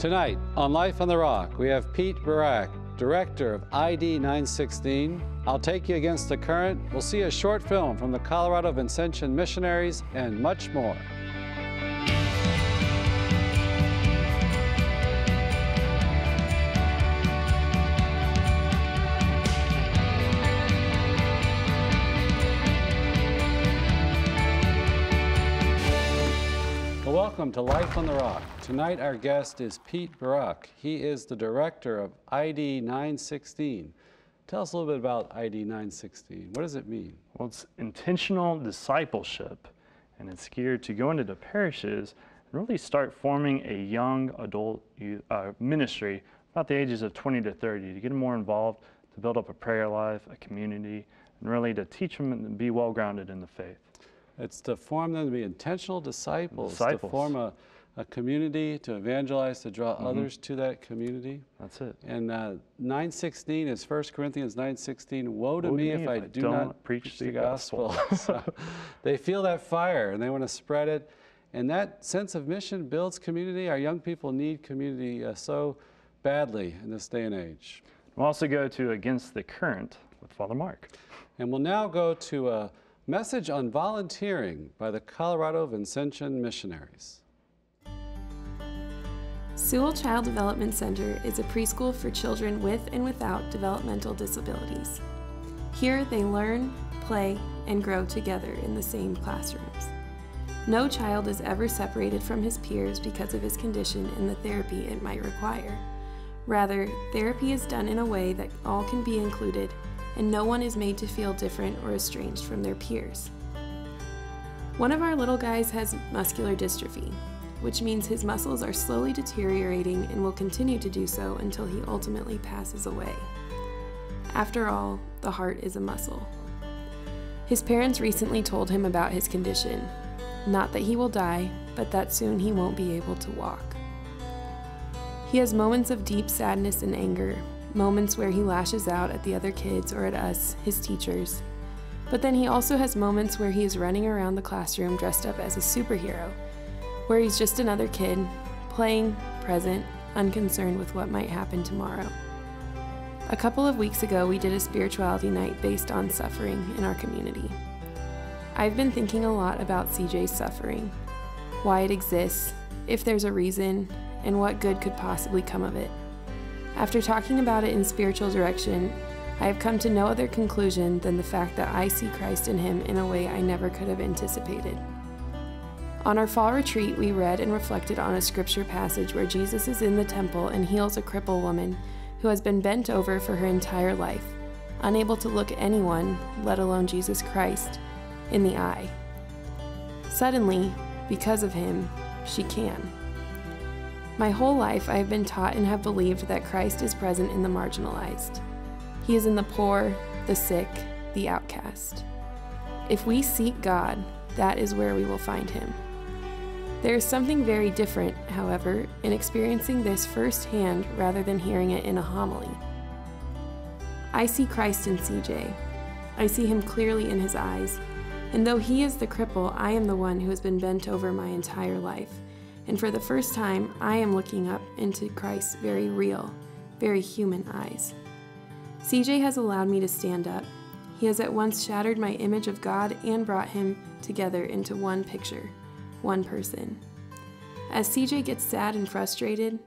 Tonight on Life on the Rock, we have Pete Burak, director of ID 916. I'll take you against the current. We'll see a short film from the Colorado Vincentian missionaries and much more. Welcome to Life on the Rock. Tonight our guest is Pete Burak. He is the director of ID 916. Tell us a little bit about ID 916. What does it mean? Well, it's intentional discipleship, and it's geared to go into the parishes and really start forming a young adult youth, uh, ministry about the ages of 20 to 30 to get them more involved, to build up a prayer life, a community, and really to teach them and be well grounded in the faith. It's to form them to be intentional disciples, Disciples. to form a, a community, to evangelize, to draw others to that community. That's it. And uh, 916 is 1 Corinthians 9:16. Woe to Woe to me if I do don't preach the the gospel. gospel. so they feel that fire and they want to spread it. And that sense of mission builds community. Our young people need community uh, so badly in this day and age. We'll also go to Against the Current with Father Mark. And we'll now go to a message on volunteering by the Colorado Vincentian missionaries. Sewall Child Development Center is a preschool for children with and without developmental disabilities. Here they learn, play, and grow together in the same classrooms. No child is ever separated from his peers because of his condition and the therapy it might require. Rather, therapy is done in a way that all can be included and no one is made to feel different or estranged from their peers. One of our little guys has muscular dystrophy, which means his muscles are slowly deteriorating and will continue to do so until he ultimately passes away. After all, the heart is a muscle. His parents recently told him about his condition. Not that he will die, but that soon he won't be able to walk. He has moments of deep sadness and anger, moments where he lashes out at the other kids or at us, his teachers. But then he also has moments where he is running around the classroom dressed up as a superhero, where he's just another kid, playing, present, unconcerned with what might happen tomorrow. A couple of weeks ago, we did a spirituality night based on suffering in our community. I've been thinking a lot about CJ's suffering, why it exists, if there's a reason, and what good could possibly come of it. After talking about it in spiritual direction, I have come to no other conclusion than the fact that I see Christ in him in a way I never could have anticipated. On our fall retreat, we read and reflected on a scripture passage where Jesus is in the temple and heals a crippled woman who has been bent over for her entire life, unable to look anyone, let alone Jesus Christ, in the eye. Suddenly, because of him, she can. My whole life, I have been taught and have believed that Christ is present in the marginalized. He is in the poor, the sick, the outcast. If we seek God, that is where we will find Him. There is something very different, however, in experiencing this firsthand rather than hearing it in a homily. I see Christ in CJ. I see him clearly in his eyes, and though he is the cripple, I am the one who has been bent over my entire life. And for the first time, I am looking up into Christ's very real, very human eyes. CJ has allowed me to stand up. He has at once shattered my image of God and brought him together into one picture, one person. As CJ gets sad and frustrated,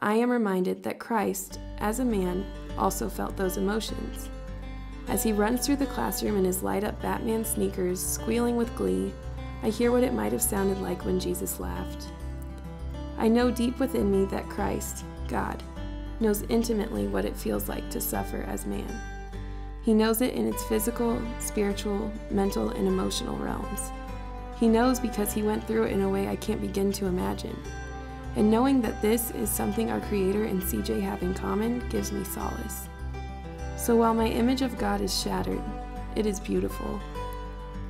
I am reminded that Christ, as a man, also felt those emotions. As he runs through the classroom in his light up Batman sneakers, squealing with glee, I hear what it might have sounded like when Jesus laughed. I know deep within me that Christ, God, knows intimately what it feels like to suffer as man. He knows it in its physical, spiritual, mental, and emotional realms. He knows because he went through it in a way I can't begin to imagine. And knowing that this is something our Creator and CJ have in common gives me solace. So while my image of God is shattered, it is beautiful.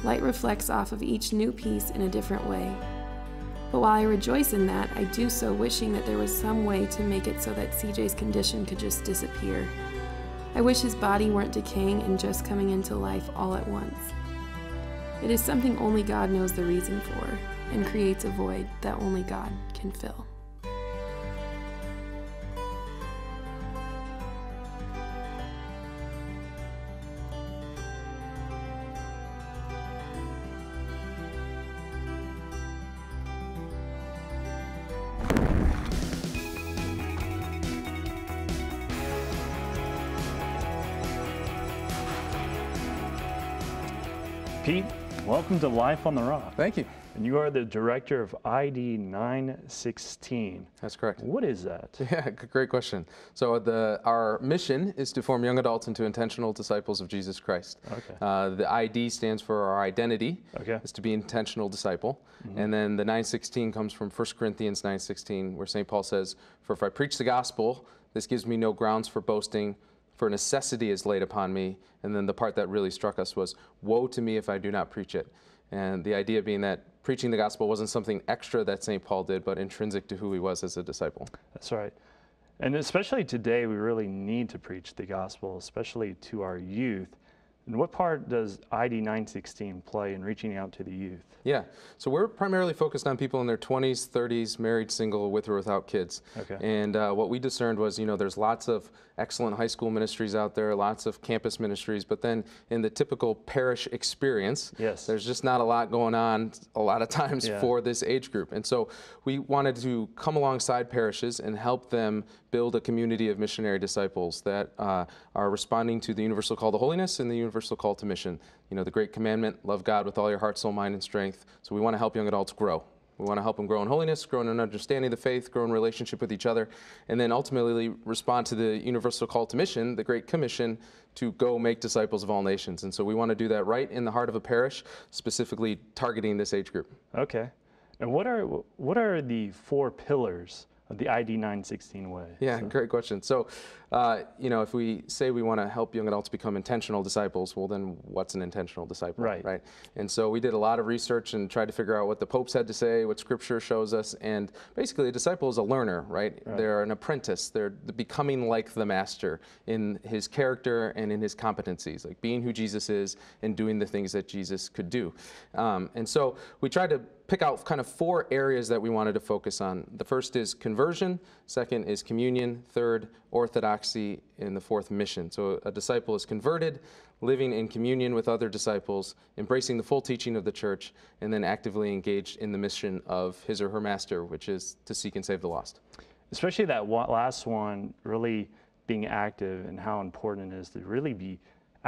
Light reflects off of each new piece in a different way. But while I rejoice in that, I do so wishing that there was some way to make it so that CJ's condition could just disappear. I wish his body weren't decaying and just coming into life all at once. It is something only God knows the reason for, and creates a void that only God can fill. Pete, welcome to Life on the Rock. Thank you. And you are the director of ID 916. That's correct. What is that? Yeah, great question. So the our mission is to form young adults into intentional disciples of Jesus Christ. Okay. Uh, the ID stands for our identity. Okay. Is to be intentional disciple, and then the 916 comes from 1 Corinthians 9:16, where St. Paul says, "For if I preach the gospel, this gives me no grounds for boasting." For necessity is laid upon me. And then the part that really struck us was, Woe to me if I do not preach it. And the idea being that preaching the gospel wasn't something extra that St. Paul did, but intrinsic to who he was as a disciple. That's right. And especially today, we really need to preach the gospel, especially to our youth. And what part does ID 916 play in reaching out to the youth? Yeah. So we're primarily focused on people in their 20s, 30s, married, single, with or without kids. Okay. And uh, what we discerned was, you know, there's lots of excellent high school ministries out there, lots of campus ministries, but then in the typical parish experience, Yes. there's just not a lot going on a lot of times Yeah. for this age group. And so we wanted to come alongside parishes and help them build a community of missionary disciples that uh, are responding to the universal call to holiness and the universal call to mission. You know, the great commandment, love God with all your heart, soul, mind, and strength. So we want to help young adults grow. We want to help them grow in holiness, grow in an understanding of the faith, grow in relationship with each other, and then ultimately respond to the universal call to mission, the Great Commission, to go make disciples of all nations. And so we want to do that right in the heart of a parish, specifically targeting this age group. Okay. And what are what are the four pillars the ID 916 way? Yeah, great question. So, uh, you know, if we say we want to help young adults become intentional disciples, well, then what's an intentional disciple? Right. Right. And so we did a lot of research and tried to figure out what the popes had to say, what Scripture shows us, and basically, a disciple is a learner, right? They're an apprentice. They're becoming like the master in his character and in his competencies, like being who Jesus is and doing the things that Jesus could do. Um, and so we tried to pick out kind of four areas that we wanted to focus on. The first is conversion, second is communion, third, orthodoxy, and the fourth, mission. So a disciple is converted, living in communion with other disciples, embracing the full teaching of the church, and then actively engaged in the mission of his or her master, which is to seek and save the lost. Especially that last one, really being active and how important it is to really be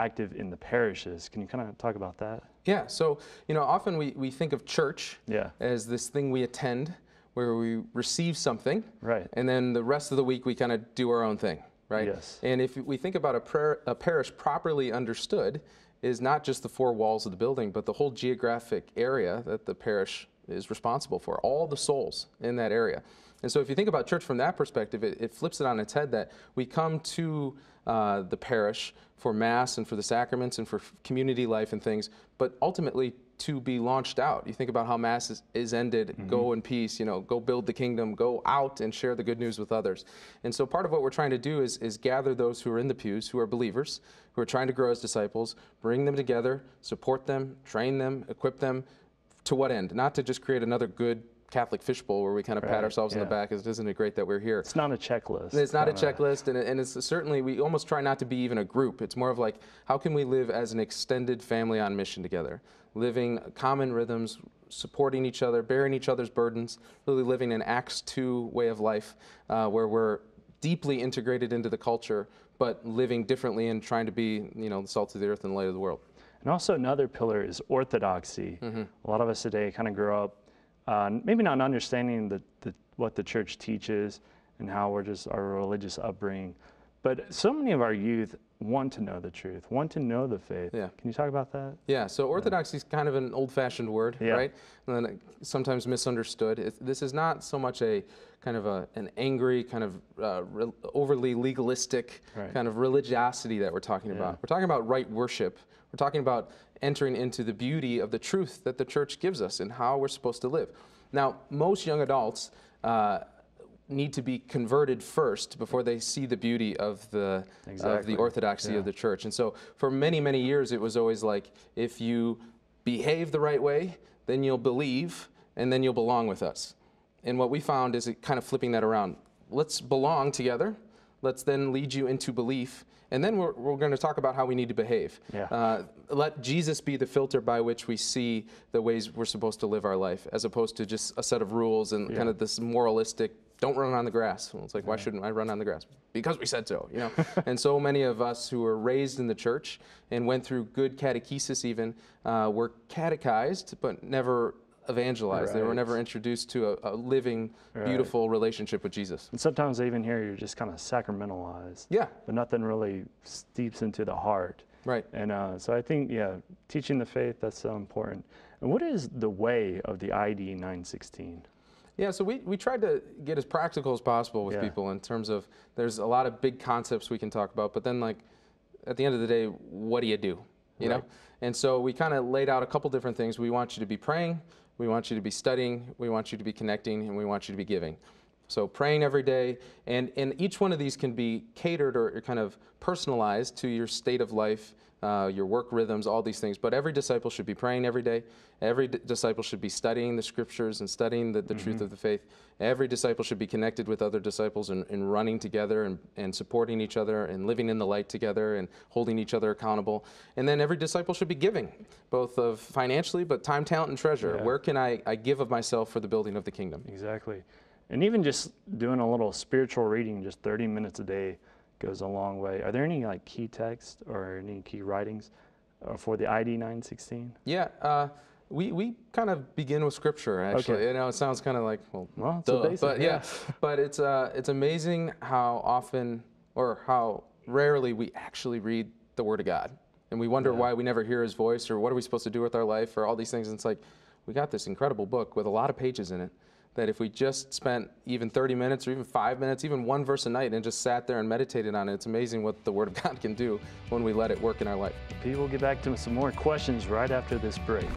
active in the parishes. Can you kind of talk about that? Yeah, so, you know, often we, we think of church Yeah. as this thing we attend where we receive something. Right. And then the rest of the week we kind of do our own thing, right? Yes. And if we think about a, prayer, a parish properly understood, is not just the four walls of the building, but the whole geographic area that the parish is responsible for, all the souls in that area. And so if you think about church from that perspective, it, it flips it on its head that we come to uh, the parish for Mass and for the sacraments and for f- community life and things, but ultimately to be launched out. You think about how Mass is, is ended, go in peace, you know, go build the kingdom, go out and share the good news with others. And so part of what we're trying to do is, is gather those who are in the pews, who are believers, who are trying to grow as disciples, bring them together, support them, train them, equip them, to what end? Not to just create another good Catholic fishbowl where we kind of pat Right, ourselves on the back. as Isn't it great that we're here? It's not a checklist. It's not a checklist, and, it- and it's certainly, we almost try not to be even a group. It's more of like, how can we live as an extended family on mission together? Living common rhythms, supporting each other, bearing each other's burdens, really living an Acts 2 way of life uh, where we're deeply integrated into the culture, but living differently and trying to be, you know, the salt of the earth and the light of the world. And also another pillar is orthodoxy. Mm-hmm. A lot of us today kind of grow up, uh, maybe not understanding the, the, what the church teaches and how we're just our religious upbringing, but so many of our youth want to know the truth, want to know the faith. Yeah. Can you talk about that? Yeah, so orthodoxy is kind of an old-fashioned word, Yeah. right? And then sometimes misunderstood. It, this is not so much a kind of a, an angry, kind of uh, re- overly legalistic Right. kind of religiosity that we're talking about. We're talking about right worship. We're talking about entering into the beauty of the truth that the church gives us and how we're supposed to live. Now, most young adults uh, need to be converted first before they see the beauty of the of the orthodoxy Yeah. of the church. And so for many, many years, it was always like, if you behave the right way, then you'll believe, and then you'll belong with us. And what we found is it kind of flipping that around. Let's belong together. let's then lead you into belief. And then we're, we're going to talk about how we need to behave. Yeah. Uh, let Jesus be the filter by which we see the ways we're supposed to live our life, as opposed to just a set of rules and kind of this moralistic don't run on the grass. Well, it's like, why shouldn't I run on the grass? Because we said so, you know. and so many of us who were raised in the church and went through good catechesis even uh, were catechized, but never evangelized. They were never introduced to a, a living, Right. beautiful relationship with Jesus. And sometimes even here, you're just kind of sacramentalized. Yeah, But nothing really steeps into the heart. right. And uh, so I think, yeah, teaching the faith, that's so important. And what is the way of the ID 916? Yeah, so we, we tried to get as practical as possible with Yeah. people in terms of there's a lot of big concepts we can talk about, but then like at the end of the day, what do you do? You know? And so we kind of laid out a couple different things. We want you to be praying, we want you to be studying, we want you to be connecting, and we want you to be giving. So praying every day, and, and each one of these can be catered or kind of personalized to your state of life, uh, your work rhythms, all these things. But every disciple should be praying every day. Every d- disciple should be studying the scriptures and studying the, the truth of the faith. Every disciple should be connected with other disciples and, and running together and, and supporting each other and living in the light together and holding each other accountable. And then every disciple should be giving, both of financially, but time, talent, and treasure. Yeah. Where can I, I give of myself for the building of the kingdom? Exactly. And even just doing a little spiritual reading, just 30 minutes a day, goes a long way. Are there any like key texts or any key writings uh, for the ID 916? Yeah, uh, we, we kind of begin with scripture. Actually, Okay. you know, it sounds kind of like well, Well, it's a duh, basic, but yeah, yeah. but it's uh, it's amazing how often or how rarely we actually read the Word of God, and we wonder why we never hear His voice or what are we supposed to do with our life or all these things. And it's like we got this incredible book with a lot of pages in it. That if we just spent even 30 minutes or even five minutes, even one verse a night, and just sat there and meditated on it, it's amazing what the Word of God can do when we let it work in our life. People will get back to some more questions right after this break.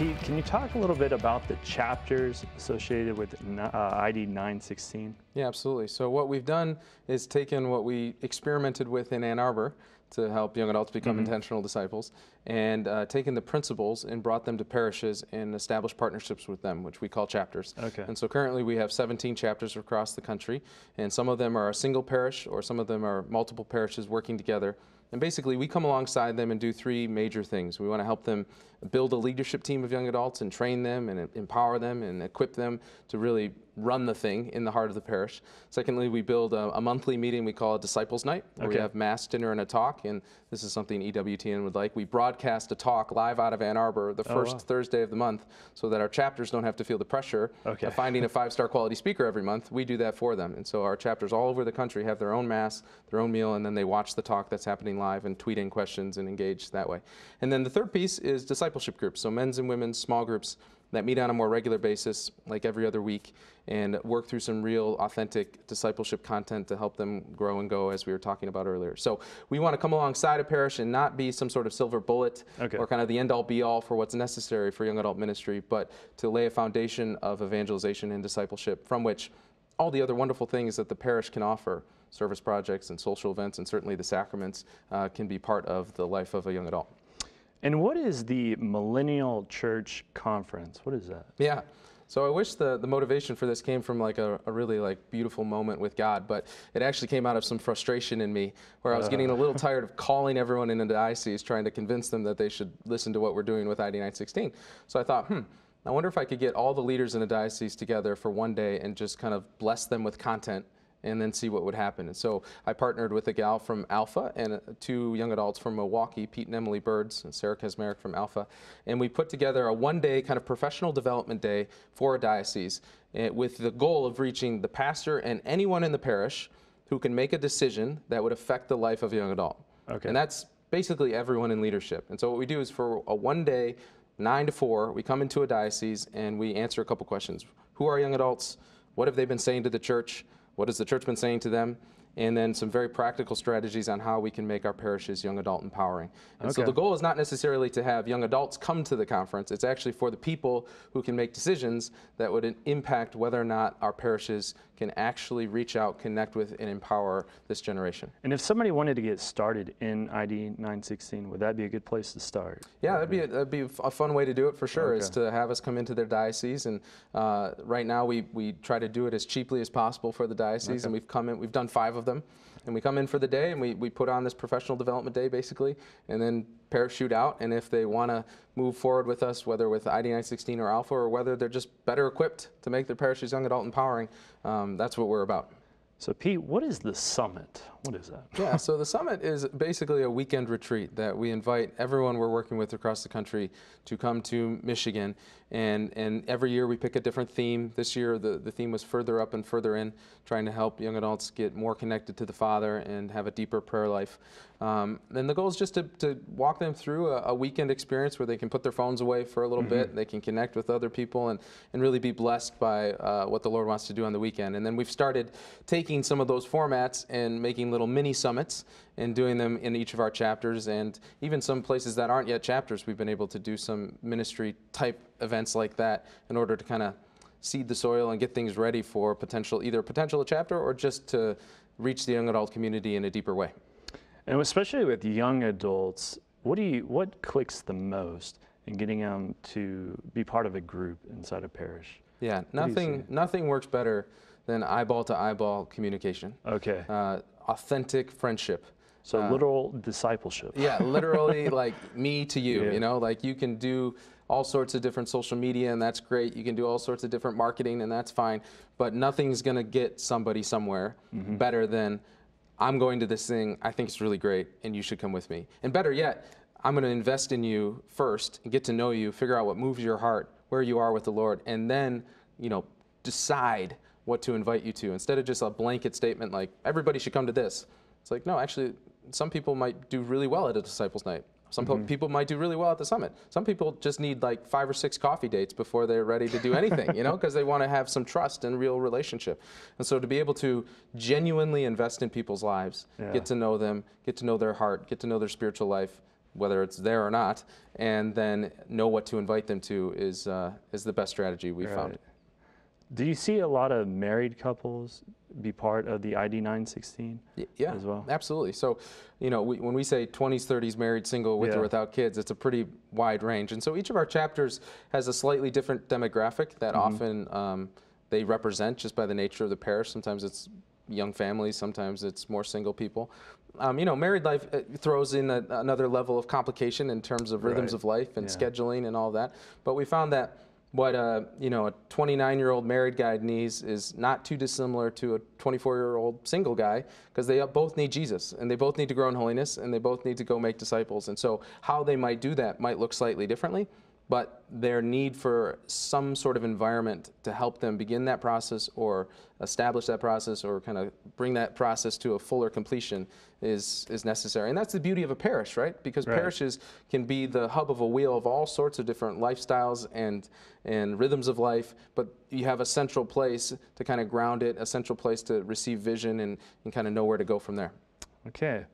Pete, can you talk a little bit about the chapters associated with uh, ID 916? Yeah, absolutely. So what we've done is taken what we experimented with in Ann Arbor to help young adults become Mm-hmm. intentional disciples, and uh, taken the principles and brought them to parishes and established partnerships with them, which we call chapters. Okay. And so currently we have 17 chapters across the country, and some of them are a single parish, or some of them are multiple parishes working together. And basically, we come alongside them and do three major things. We want to help them build a leadership team of young adults and train them and empower them and equip them to really run the thing in the heart of the parish. Secondly, we build a, a monthly meeting we call a Disciples Night, where we have mass, dinner, and a talk. And this is something EWTN would like. We broadcast a talk live out of Ann Arbor the oh, first wow. Thursday of the month so that our chapters don't have to feel the pressure Okay. of finding a five star quality speaker every month. We do that for them. And so our chapters all over the country have their own mass, their own meal, and then they watch the talk that's happening live and tweet in questions and engage that way. And then the third piece is discipleship groups. So men's and women's small groups that meet on a more regular basis, like every other week, and work through some real authentic discipleship content to help them grow and go, as we were talking about earlier. So we want to come alongside a parish and not be some sort of silver bullet Okay. or kind of the end all be all for what's necessary for young adult ministry, but to lay a foundation of evangelization and discipleship from which all the other wonderful things that the parish can offer service projects and social events and certainly the sacraments uh, can be part of the life of a young adult. And what is the Millennial Church Conference? What is that? Yeah. So I wish the, the motivation for this came from like a, a really like beautiful moment with God, but it actually came out of some frustration in me where I was getting a little tired of calling everyone in the diocese trying to convince them that they should listen to what we're doing with ID 916. So I thought, hmm, I wonder if I could get all the leaders in the diocese together for one day and just kind of bless them with content and then see what would happen. And so I partnered with a gal from Alpha and uh, two young adults from Milwaukee, Pete and Emily Birds, and Sarah Kasmerick from Alpha. And we put together a one day kind of professional development day for a diocese eh, with the goal of reaching the pastor and anyone in the parish who can make a decision that would affect the life of a young adult. Okay. And that's basically everyone in leadership. And so what we do is for a one day, nine to four, we come into a diocese and we answer a couple questions. Who are young adults? What have they been saying to the church? What has the church been saying to them? And then some very practical strategies on how we can make our parishes young adult empowering. And so the goal is not necessarily to have young adults come to the conference, it's actually for the people who can make decisions that would impact whether or not our parishes can actually reach out, connect with, and empower this generation. And if somebody wanted to get started in ID 916, would that be a good place to start? Yeah, that'd be a, that'd be a fun way to do it for sure. Is to have us come into their diocese, and uh, right now we we try to do it as cheaply as possible for the diocese, and we've come in. We've done five of them, and we come in for the day, and we we put on this professional development day basically, and then parachute out. And if they want to move forward with us, whether with ID 916 or Alpha, or whether they're just better equipped to make their parachutes young adult empowering, um, that's what we're about. So, Pete, what is the summit? What is that? Yeah, so the summit is basically a weekend retreat that we invite everyone we're working with across the country to come to Michigan. And, and every year we pick a different theme. This year the, the theme was further up and further in, trying to help young adults get more connected to the Father and have a deeper prayer life. Um, and the goal is just to, to walk them through a, a weekend experience where they can put their phones away for a little bit, they can connect with other people, and, and really be blessed by uh, what the Lord wants to do on the weekend. And then we've started taking some of those formats and making little mini summits and doing them in each of our chapters. And even some places that aren't yet chapters, we've been able to do some ministry type events like that in order to kind of seed the soil and get things ready for potential, either potential a chapter or just to reach the young adult community in a deeper way. And especially with young adults, what do you what clicks the most in getting them to be part of a group inside a parish? Yeah, nothing, nothing works better than eyeball to eyeball communication. Okay. Uh, authentic friendship. so uh, literal discipleship. Yeah, literally like me to you, Yeah. you know, like you can do all sorts of different social media and that's great. You can do all sorts of different marketing and that's fine, but nothing's going to get somebody somewhere Mm-hmm. better than I'm going to this thing, I think it's really great and you should come with me. And better yet, I'm going to invest in you first and get to know you, figure out what moves your heart, where you are with the Lord, and then, you know, decide what to invite you to instead of just a blanket statement like everybody should come to this. It's like, no, actually, some people might do really well at a disciples' night. Some Mm-hmm. people might do really well at the summit. Some people just need like five or six coffee dates before they're ready to do anything, you know, because they want to have some trust and real relationship. And so to be able to genuinely invest in people's lives, Yeah. get to know them, get to know their heart, get to know their spiritual life, whether it's there or not, and then know what to invite them to is uh, is the best strategy we found. Do you see a lot of married couples be part of the ID 916? Yeah, as well? absolutely. So, you know, we, when we say 20s, 30s, married, single, with Yeah. or without kids, it's a pretty wide range. And so each of our chapters has a slightly different demographic that Mm-hmm. often um, they represent just by the nature of the parish. Sometimes it's young families, sometimes it's more single people. Um, you know, married life uh, throws in a, another level of complication in terms of rhythms Right. of life and Yeah. scheduling and all that. But we found that what uh, you know a 29 year old married guy needs is not too dissimilar to a 24 year old single guy because they both need Jesus and they both need to grow in holiness and they both need to go make disciples. And so how they might do that might look slightly differently but their need for some sort of environment to help them begin that process or establish that process or kind of bring that process to a fuller completion is, is necessary. And that's the beauty of a parish, right? Because Right. parishes can be the hub of a wheel of all sorts of different lifestyles and, and rhythms of life, but you have a central place to kind of ground it, a central place to receive vision and, and kind of know where to go from there. Okay.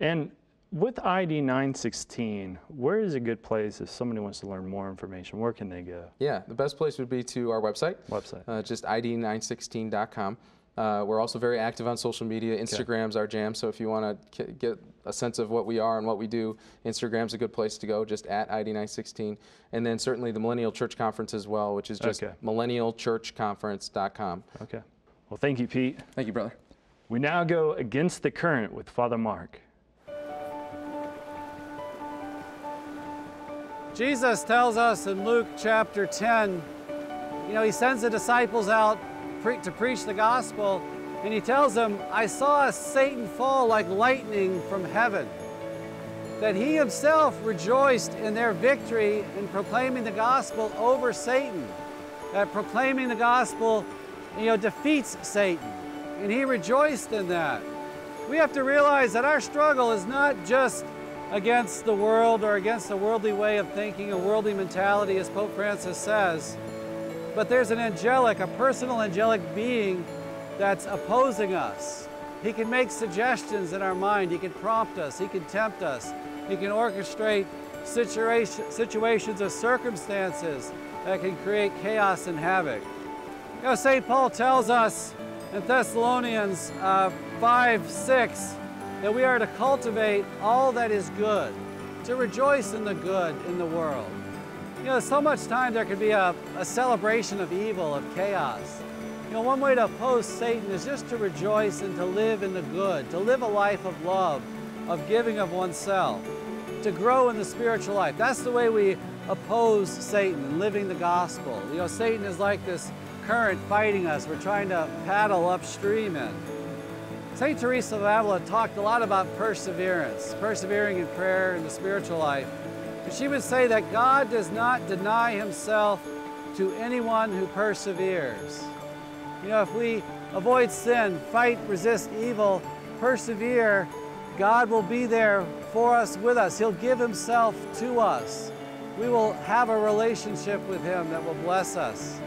And with ID 916, where is a good place if somebody wants to learn more information? Where can they go? Yeah, the best place would be to our website. Website. uh, just id916.com. Uh, we're also very active on social media. Instagram's our jam, so if you want to get a sense of what we are and what we do, Instagram's a good place to go, just at ID916. And then certainly the Millennial Church Conference as well, which is just Okay. millennialchurchconference.com. Okay. Well, thank you, Pete. Thank you, brother. We now go against the current with Father Mark. Jesus tells us in Luke chapter 10, you know, he sends the disciples out pre- to preach the gospel, and he tells them, I saw Satan fall like lightning from heaven. That he himself rejoiced in their victory in proclaiming the gospel over Satan. That proclaiming the gospel, you know, defeats Satan. And he rejoiced in that. We have to realize that our struggle is not just against the world or against a worldly way of thinking, a worldly mentality, as Pope Francis says, but there's an angelic, a personal angelic being that's opposing us. He can make suggestions in our mind. He can prompt us. He can tempt us. He can orchestrate situation, situations or circumstances that can create chaos and havoc. You know, St. Paul tells us in Thessalonians uh, 5 6 that we are to cultivate all that is good, to rejoice in the good in the world. You know, so much time there could be a, a celebration of evil, of chaos. You know, one way to oppose Satan is just to rejoice and to live in the good, to live a life of love, of giving of oneself, to grow in the spiritual life. That's the way we oppose Satan living the gospel. You know, Satan is like this current fighting us. We're trying to paddle upstream in. St. Teresa of Avila talked a lot about perseverance, persevering in prayer and the spiritual life. And she would say that God does not deny himself to anyone who perseveres. You know, if we avoid sin, fight, resist evil, persevere, God will be there for us, with us. He'll give himself to us. We will have a relationship with him that will bless us.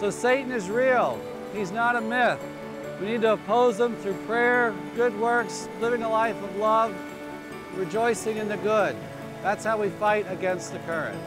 So Satan is real. He's not a myth. We need to oppose them through prayer, good works, living a life of love, rejoicing in the good. That's how we fight against the current.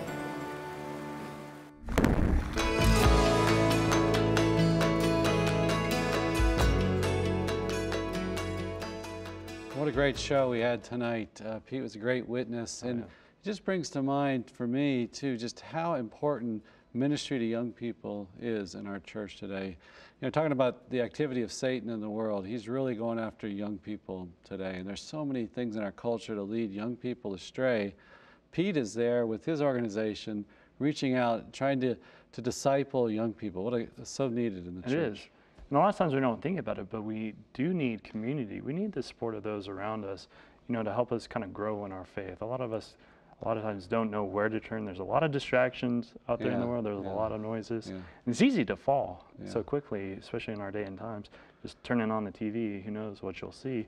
What a great show we had tonight. Uh, Pete was a great witness, and it just brings to mind for me, too, just how important ministry to young people is in our church today. You know, talking about the activity of Satan in the world, he's really going after young people today. And there's so many things in our culture to lead young people astray. Pete is there with his organization, reaching out, trying to, to disciple young people. What a, so needed in the It church. is. And a lot of times we don't think about it, but we do need community. We need the support of those around us, you know, to help us kind of grow in our faith. A lot of us, a lot of times, don't know where to turn. There's a lot of distractions out there in the world. There's yeah. a lot of noises. Yeah. And it's easy to fall so quickly, especially in our day and times. Just turning on the TV, who knows what you'll see.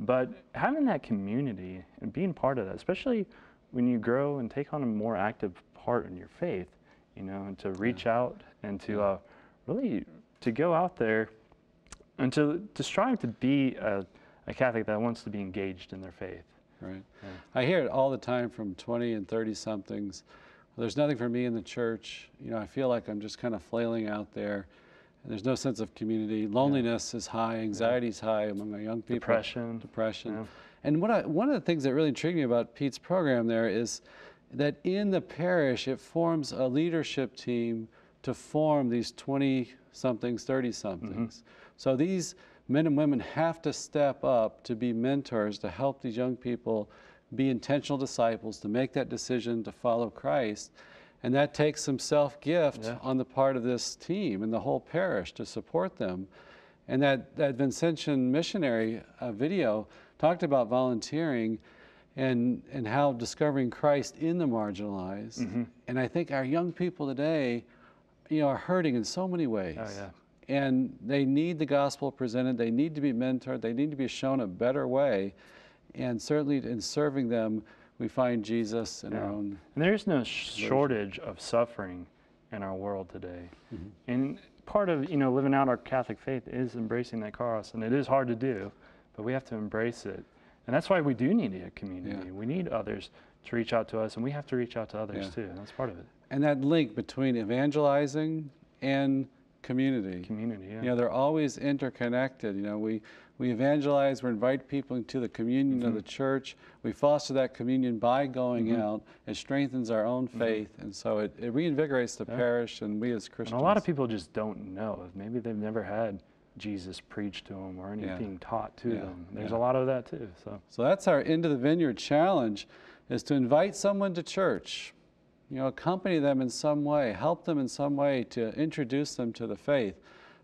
But having that community and being part of that, especially when you grow and take on a more active part in your faith, you know, and to reach out and to uh, really to go out there and to, to strive to be a, a Catholic that wants to be engaged in their faith. Right. I hear it all the time from 20 and 30 somethings. There's nothing for me in the church. You know, I feel like I'm just kind of flailing out there. And there's no sense of community. Loneliness is high, anxiety is high among our young people. Depression. Depression. Yeah. And what I, one of the things that really intrigued me about Pete's program there is that in the parish it forms a leadership team to form these 20 somethings, 30 somethings. Mm-hmm. So these men and women have to step up to be mentors to help these young people be intentional disciples, to make that decision to follow Christ. And that takes some self gift Yeah. on the part of this team and the whole parish to support them. And that, that Vincentian missionary uh, video talked about volunteering and, and how discovering Christ in the marginalized. Mm-hmm. And I think our young people today, you know, are hurting in so many ways. Oh, yeah. And they need the gospel presented. They need to be mentored. They need to be shown a better way. And certainly in serving them, we find Jesus in our own. And there is no sh- shortage of suffering in our world today. Mm-hmm. And part of, you know, living out our Catholic faith is embracing that cross. And it is hard to do, but we have to embrace it. And that's why we do need a community. Yeah. We need others to reach out to us, and we have to reach out to others Yeah. too. That's part of it. And that link between evangelizing and community. Community, yeah. You know, they're always interconnected. You know, we, we evangelize, we invite people into the communion Mm-hmm. of the church. We foster that communion by going out. It strengthens our own faith. And so it, it reinvigorates the parish and we as And Christians. a lot of people just don't know. Maybe they've never had Jesus preach to them or Yeah. anything taught to Yeah, them. There's yeah. a lot of that too. So So that's our into the vineyard challenge is to invite someone to church. You know, accompany them in some way, help them in some way to introduce them to the faith.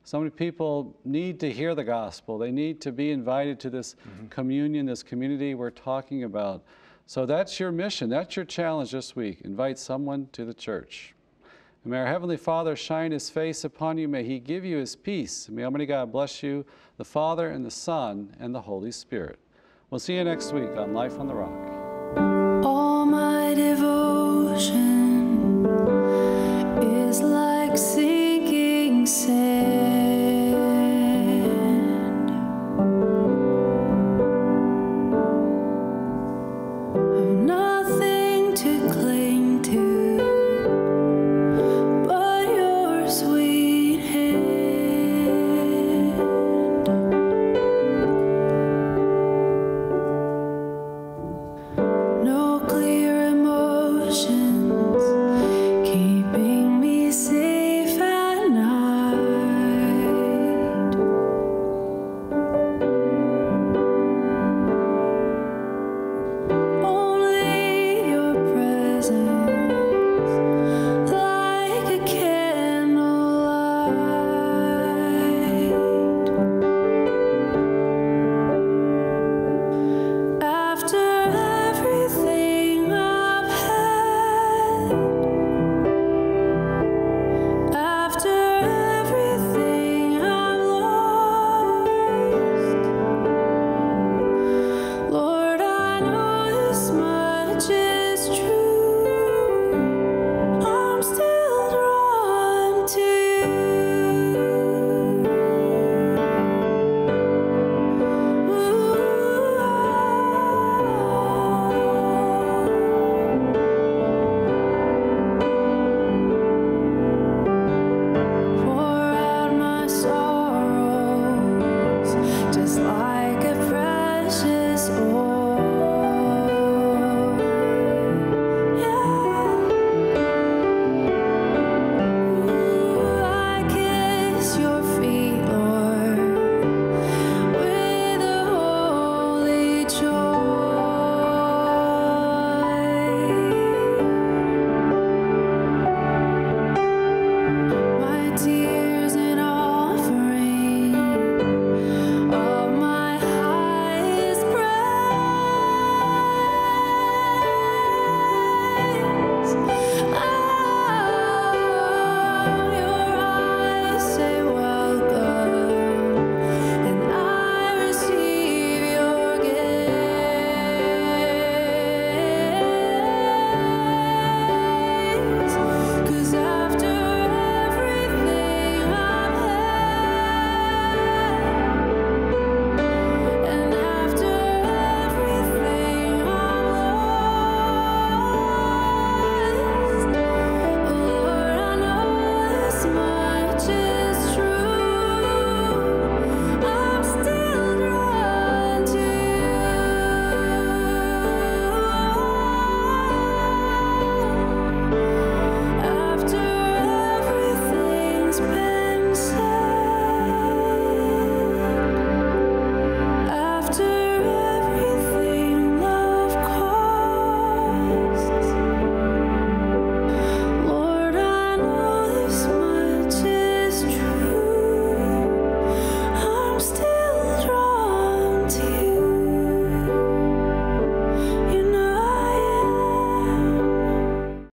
So many people need to hear the gospel. They need to be invited to this mm-hmm. communion, this community we're talking about. So that's your mission. That's your challenge this week. Invite someone to the church. And may our Heavenly Father shine His face upon you. May He give you His peace. May Almighty God bless you, the Father and the Son and the Holy Spirit. We'll see you next week on Life on the Rock.